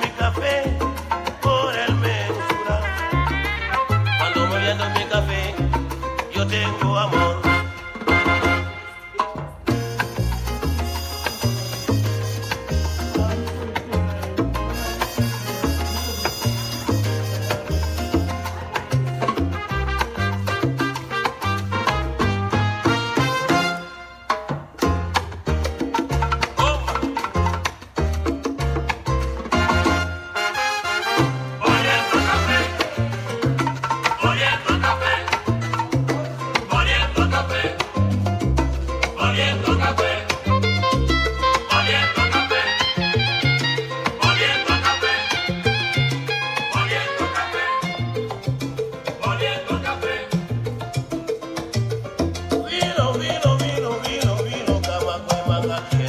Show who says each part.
Speaker 1: Mi café por el mesura. Cuando muriendo mi café, yo tengo amor. Baba.